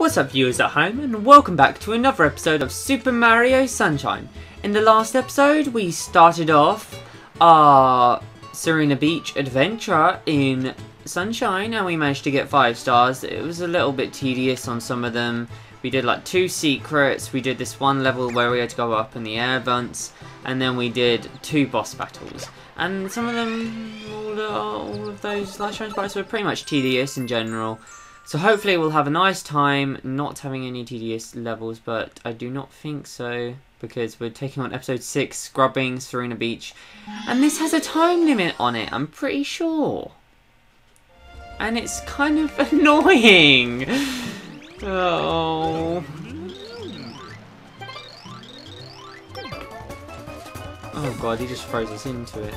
What's up viewers at home and welcome back to another episode of Super Mario Sunshine. In the last episode we started off our Sirena Beach adventure in Sunshine and we managed to get 5 stars. It was a little bit tedious on some of them. We did like two secrets, we did this one level where we had to go up in the air vents, and then we did two boss battles. And some of them, all, all of those last challenge fights were pretty much tedious in general. So hopefully we'll have a nice time not having any tedious levels, but I do not think so because we're taking on episode 6, Scrubbing Sirena Beach. And this has a time limit on it, I'm pretty sure. And it's kind of annoying. Oh. Oh god, he just throws us into it.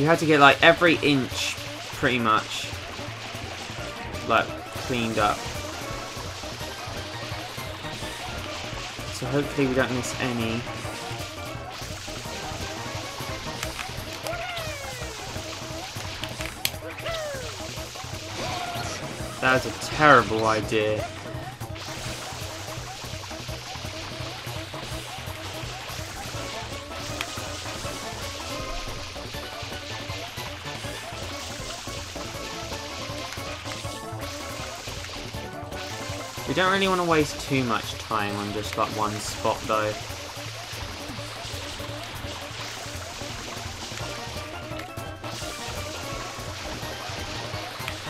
You had to get like every inch pretty much like cleaned up. So hopefully we don't miss any. That was a terrible idea. We don't really want to waste too much time on just like one spot though.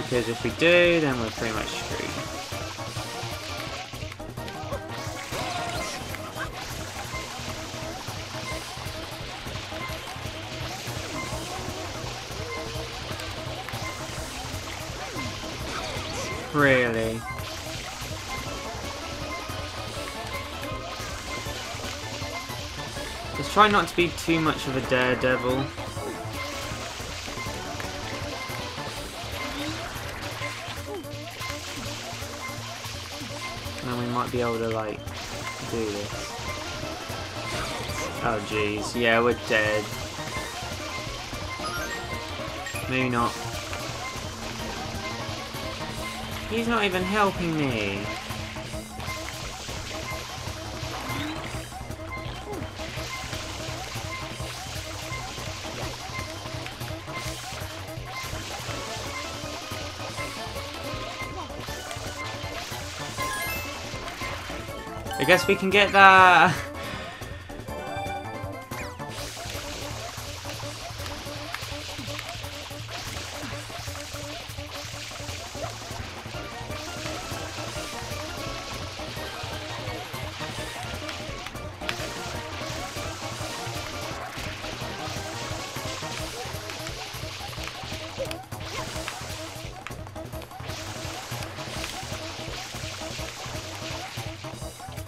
Because if we do, then we're pretty much screwed. Try not to be too much of a daredevil. And we might be able to, like, do this. Oh, jeez. Yeah, we're dead. Maybe not. He's not even helping me. Guess we can get that.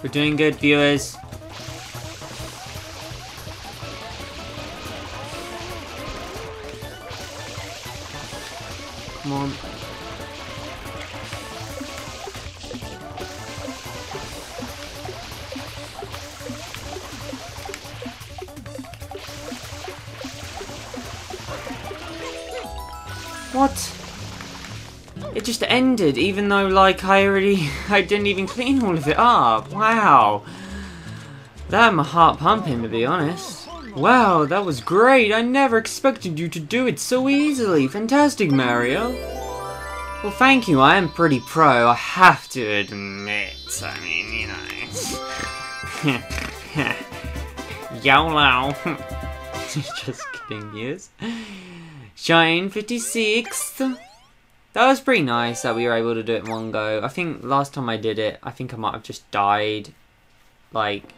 We're doing good, viewers. Just even though, like, I already... I didn't even clean all of it up. Wow. That had my heart pumping, to be honest. Wow, that was great. I never expected you to do it so easily. Fantastic, Mario. Well, thank you. I am pretty pro, I have to admit. I mean, you know... YOLO. just kidding, viewers. Shine 56th. That was pretty nice that we were able to do it in one go. I think last time I did it, I think I might have just died. Like,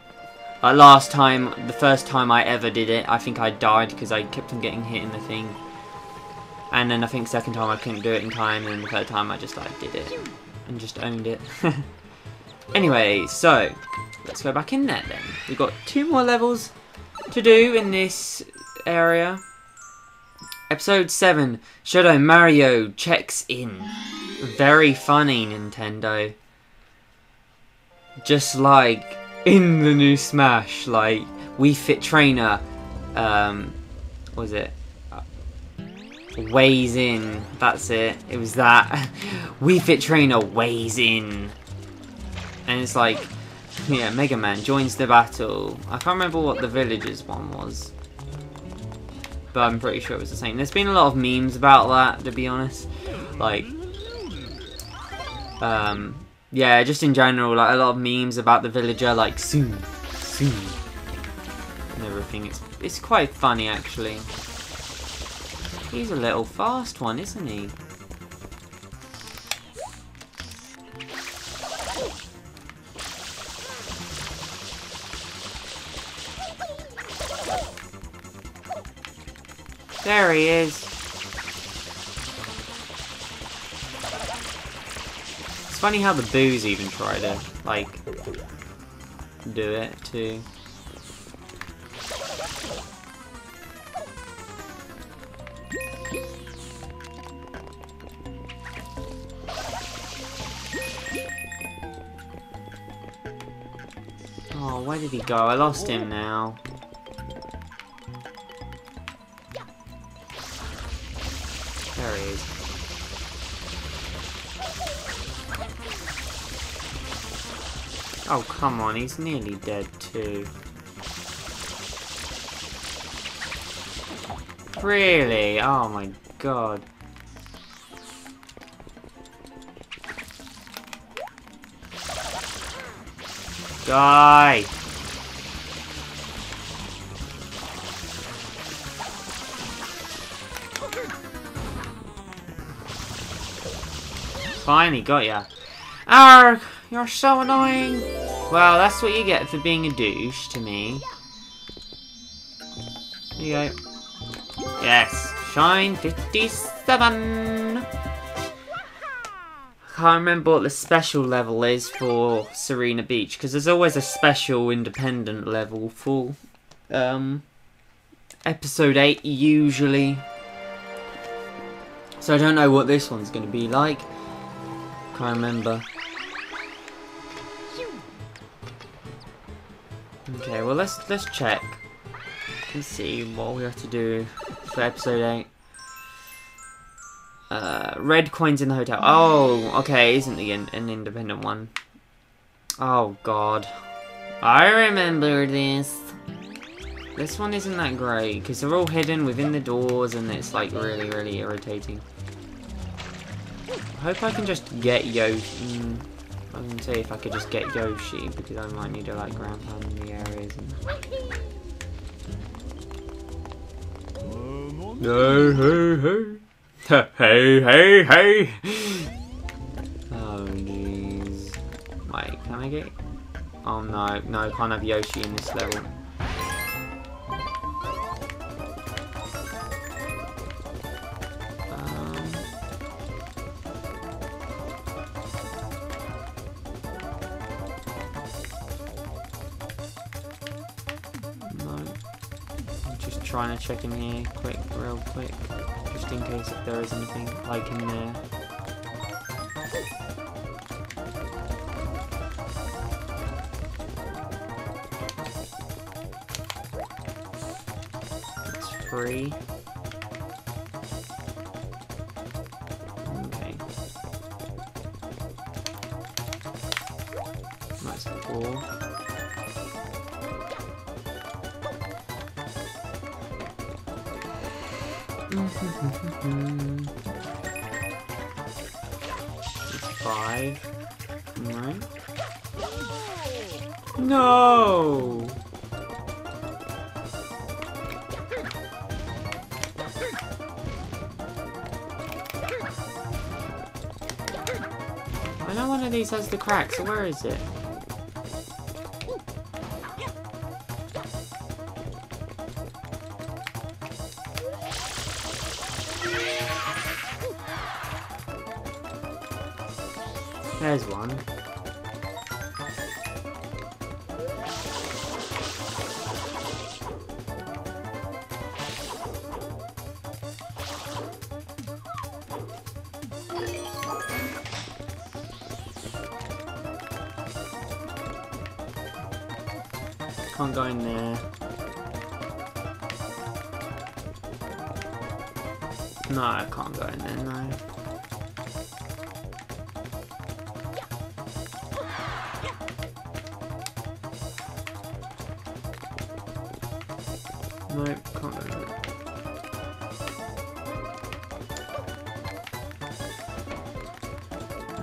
like last time, the first time I ever did it, I think I died because I kept on getting hit in the thing. And then I think second time I couldn't do it in time, and the third time I just like did it and just owned it. anyway, so let's go back in there then. We've got two more levels to do in this area. Episode 7, Shadow Mario checks in. Very funny, Nintendo. Just like in the new Smash, like, Wii Fit Trainer, um, was it? Weighs in. That's it. It was that. Wii Fit Trainer weighs in. And it's like, yeah, Mega Man joins the battle. I can't remember what the villagers one was. But I'm pretty sure it was the same. There's been a lot of memes about that, to be honest. Like, um, yeah, just in general, like a lot of memes about the villager, like soon, soon, and everything. It's it's quite funny actually. He's a little fast one, isn't he? There he is. It's funny how the boos even try to, like, do it too. Oh, where did he go? I lost him now. Oh, come on, he's nearly dead too. Really? Oh my god. Die! Finally got ya. Arg! You're so annoying! Well, that's what you get for being a douche to me. Here you go. Yes! Shine 57! I can't remember what the special level is for Sirena Beach, because there's always a special independent level for um, episode 8 usually. So I don't know what this one's going to be like. Can't remember. Okay, well let's let's check and see what we have to do for episode 8. Uh, red coins in the hotel. Oh, okay, isn't the in an independent one? Oh god, I remember this. This one isn't that great because they're all hidden within the doors, and it's like really, really irritating. I hope I can just get Yoshi. Mm, I was gonna say if I could just get Yoshi because I might need to like ground pound in the areas. And... No, hey, hey. hey, hey, hey! Oh, jeez. Wait, can I get... Oh, no. No, I can't have Yoshi in this level. Check in here quick, real quick just in case if there is anything like in there. It's free. Okay. That's cool. Five. Right? No! I know one of these has the crack, so where is it? There's one.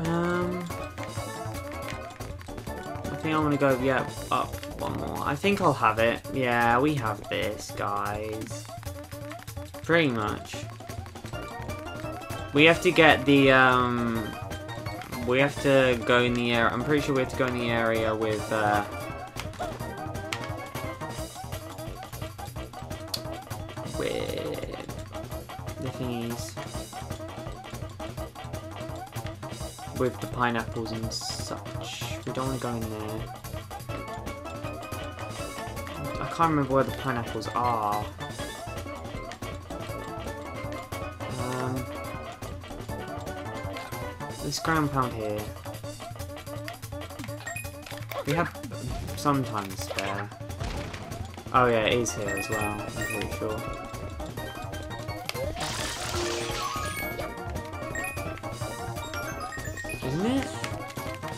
Um, I think I'm gonna go, yeah, up one more. I think I'll have it. Yeah, we have this, guys. Pretty much. We have to get the, um... We have to go in the area. I'm pretty sure we have to go in the area with, uh... With the pineapples and such. We don't want to go in there. I can't remember where the pineapples are. Um, this ground pound here. We have some time spare. Oh yeah, it is here as well, I'm pretty sure.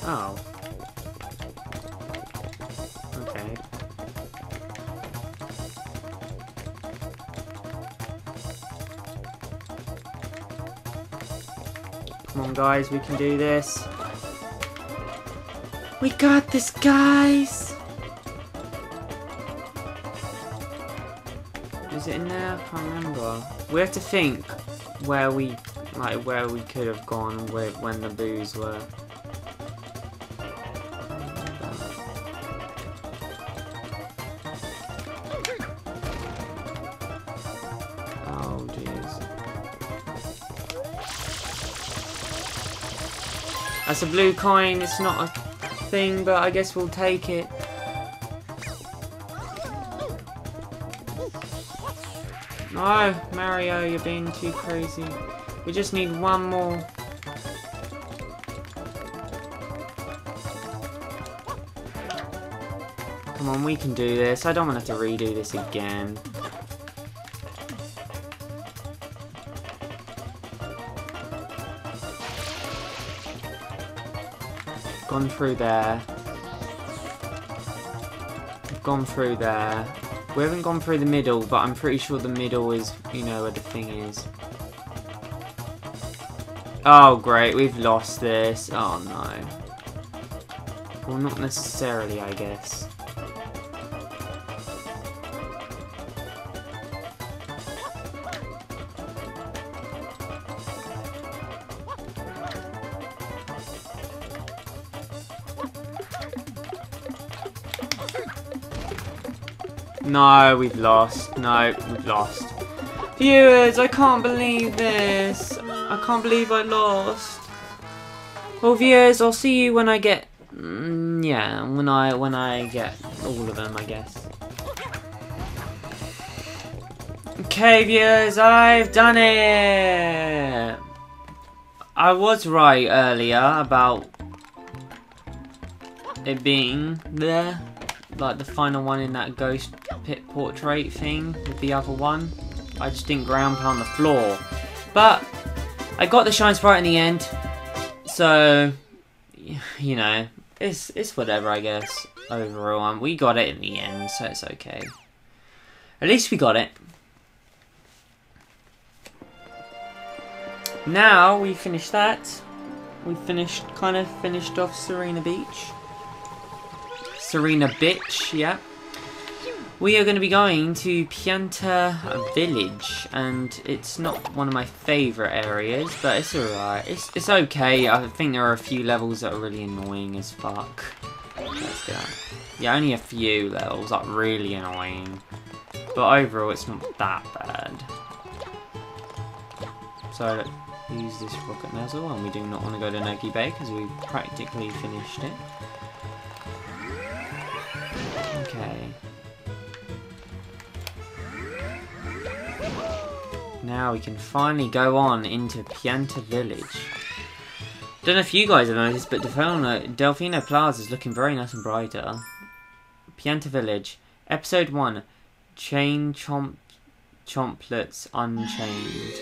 Oh. Okay. Come on, guys, we can do this. We got this, guys! Is it in there? I can't remember. We have to think where we, like, where we could have gone when the boos were. That's a blue coin. It's not a thing, but I guess we'll take it. No, Mario, you're being too crazy. We just need one more. Come on, we can do this. I don't want to have to redo this again. Gone through there. Gone through there. We haven't gone through the middle, but I'm pretty sure the middle is, you know, where the thing is. Oh, great. We've lost this. Oh, no. Well, not necessarily, I guess. No, we've lost. No, we've lost. Viewers, I can't believe this. I can't believe I lost. Well, viewers, I'll see you when I get. Mm, yeah, when I when I get all of them, I guess. Okay, viewers, I've done it. I was right earlier about it being there, like the final one in that ghost pit portrait thing with the other one. I just didn't ground pound the floor. But I got the shine sprite in the end. So you know, it's it's whatever I guess. Overall, um, we got it in the end, so it's okay. At least we got it. Now we finished that. We finished, kind of finished off Sirena Beach. Serena Bitch, yeah. We are going to be going to Pianta Village, and it's not one of my favourite areas, but it's alright. It's, it's okay. I think there are a few levels that are really annoying as fuck. Let's go. Yeah, only a few levels that are really annoying. But overall, it's not that bad. So, let's use this rocket nozzle, and we do not want to go to Noki Bay, because we practically finished it. Okay. Now we can finally go on into Pianta Village. Don't know if you guys have noticed, but Delfino, Delfino Plaza is looking very nice and brighter. Pianta Village, Episode 1, Chain Chomp Chomplets Unchained.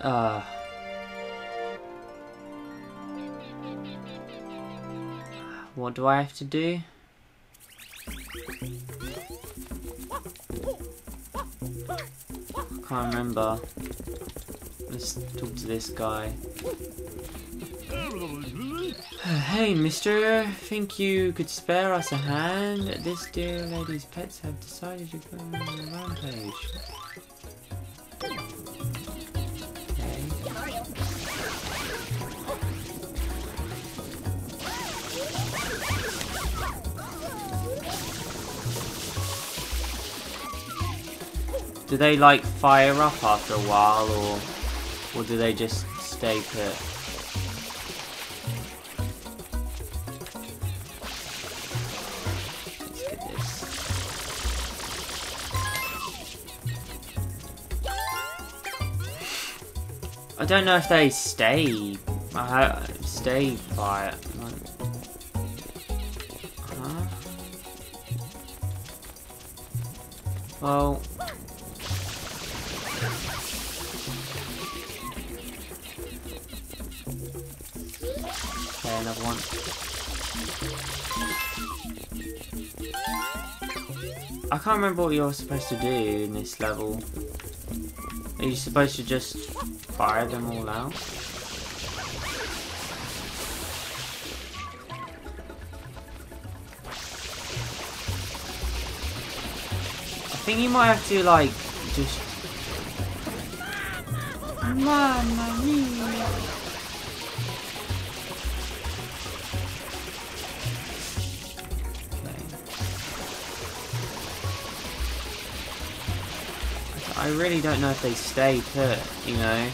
Uh. What do I have to do? I Can't remember. Let's talk to this guy. Hey, mister. Think you could spare us a hand? This dear lady's pets have decided to go on a rampage. Do they like fire up after a while or or do they just stay put? Let's get this. I don't know if they stay uh, stay. Huh? Well, I can't remember what you're supposed to do in this level. Are you supposed to just fire them all out? I think you might have to like just Mamma mia. I really don't know if they stay put, you know.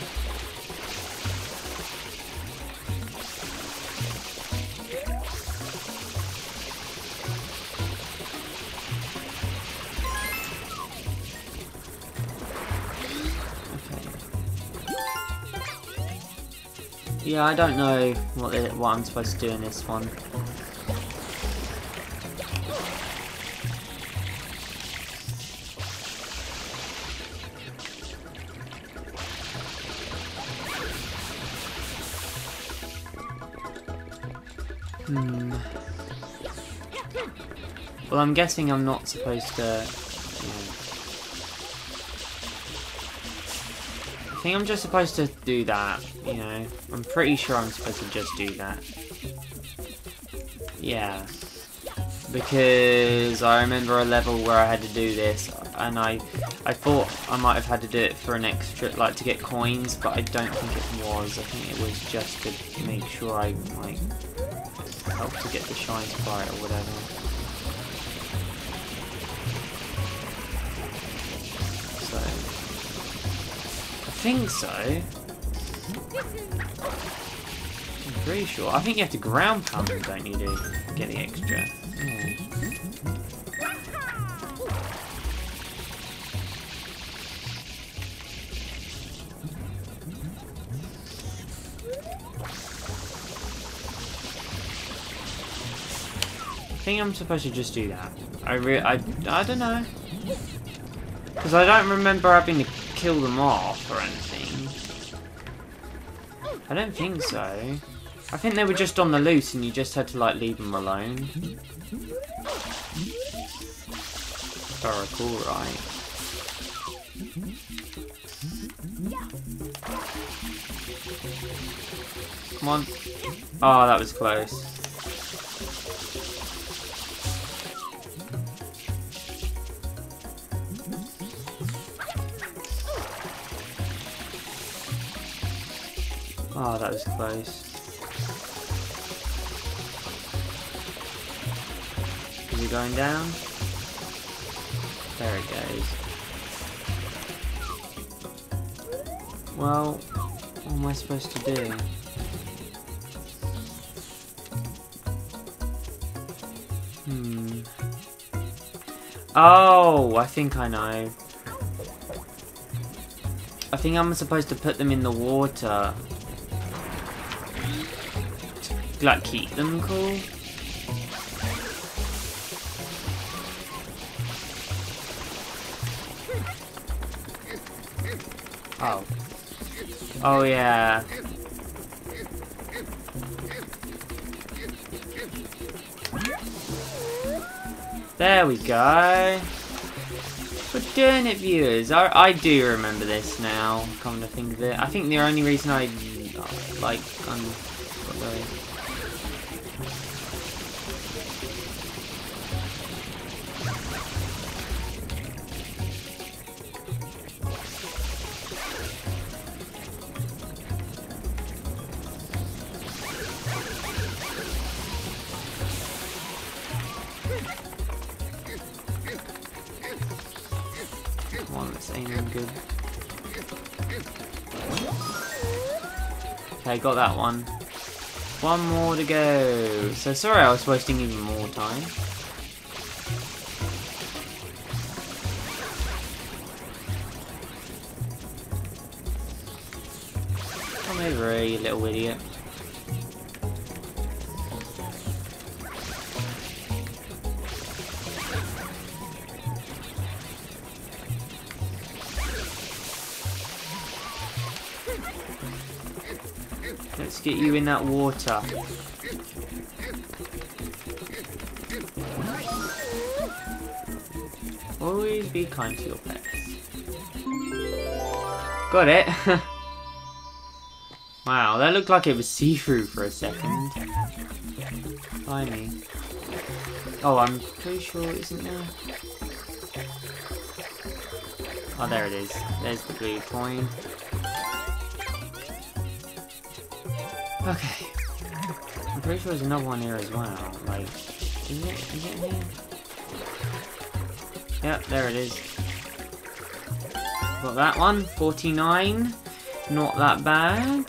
Yeah, I don't know what what I'm supposed to do in this one. Hmm. Well, I'm guessing I'm not supposed to. you know. I think I'm just supposed to do that, you know. I'm pretty sure I'm supposed to just do that. Yeah. Because I remember a level where I had to do this, and I I thought I might have had to do it for an extra, like to get coins, but I don't think it was. I think it was just to make sure I, like, to get the shine sprite or whatever. So, I think so. I'm pretty sure. I think you have to ground them, don't you, to get the extra? Yeah. Think I'm supposed to just do that. I re I, I don't know. Because I don't remember having to kill them off or anything. I don't think so. I think they were just on the loose and you just had to like leave them alone. If I recall right. Come on. Oh, that was close. Oh, that was close. Is he going down? There it goes. Well, what am I supposed to do? Hmm. Oh, I think I know. I think I'm supposed to put them in the water. Like, keep them cool. Oh. Oh yeah. There we go. We're doing it, viewers. I, I do remember this now, come to think of it. I think the only reason I, like, um, um, good. Okay, got that one. One more to go. So sorry I was wasting even more time. Come over here, you little idiot. Get you in that water. Always be kind to your pets. Got it. wow, that looked like it was see-through for a second. By me. Oh, I'm pretty sure it isn't there. Oh, there it is. There's the blue coin. Okay. I'm pretty sure there's another one here as well. Like, is it, is it here? Yep, there it is. Got that one. 49. Not that bad.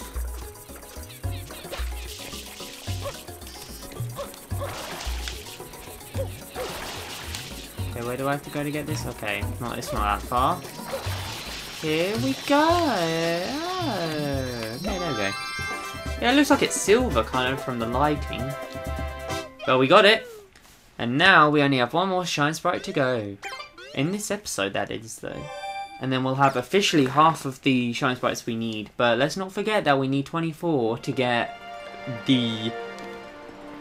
Okay, where do I have to go to get this? Okay, not it's not that far. Here we go. Yeah, it looks like it's silver, kind of, from the lighting. But we got it! And now we only have one more Shine Sprite to go. In this episode, that is, though. And then we'll have officially half of the Shine Sprites we need. But let's not forget that we need 24 to get the...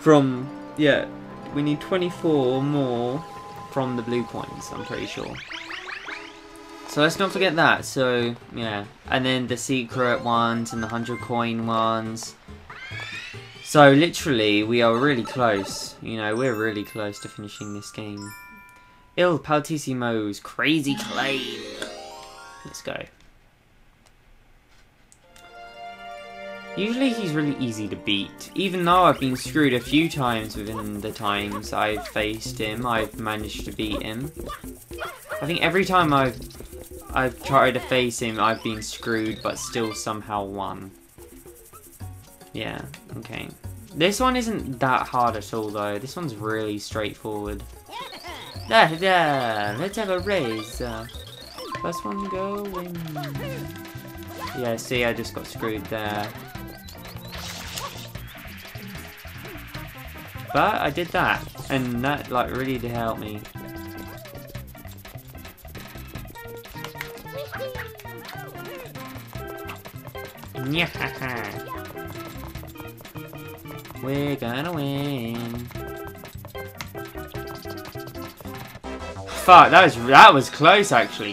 From... Yeah, we need 24 more from the blue coins, I'm pretty sure. So let's not forget that. So, yeah. And then the secret ones and the 100 coin ones. So, literally, we are really close. You know, we're really close to finishing this game. Il Piantissimo's crazy claim. Let's go. Usually he's really easy to beat. Even though I've been screwed a few times within the times I've faced him, I've managed to beat him. I think every time I've I've tried to face him, I've been screwed, but still somehow won. Yeah, okay. This one isn't that hard at all, though. This one's really straightforward. Let's have a raise! Uh, first one going. Yeah, see, I just got screwed there. But I did that, and that, like, really did help me. We're gonna win. Fuck, that was that was close actually.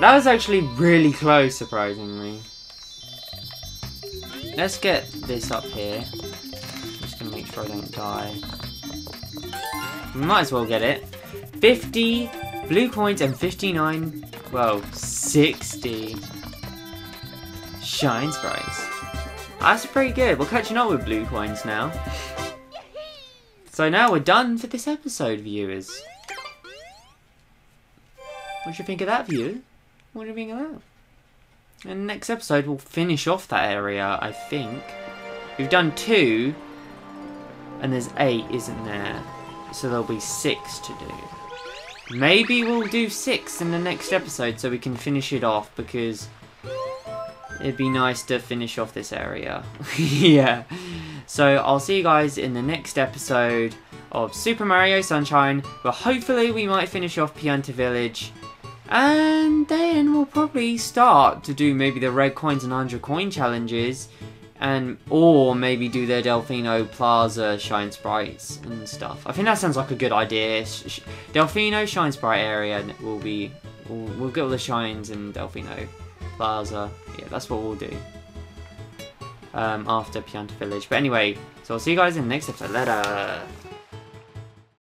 That was actually really close, surprisingly. Let's get this up here. Just gonna make sure I don't die. Might as well get it. 50 blue coins and 59 well, 60 shine sprites. That's pretty good. We're catching up with blue coins now. So now we're done for this episode, viewers. What do you think of that, view? What do you think of that? And next episode we'll finish off that area, I think. We've done two, and there's eight, isn't there? So there'll be six to do. Maybe we'll do six in the next episode so we can finish it off because it'd be nice to finish off this area. yeah. So I'll see you guys in the next episode of Super Mario Sunshine where hopefully we might finish off Pianta Village And then we'll probably start to do maybe the red coins and 100 coin challenges. And or maybe do their Delfino Plaza Shine Sprites and stuff. I think that sounds like a good idea. Sh- Delfino Shine Sprite area will be. We'll, we'll get all the shines in Delfino Plaza. Yeah, that's what we'll do. Um, after Pianta Village. But anyway, so I'll see you guys in the next episode. Later.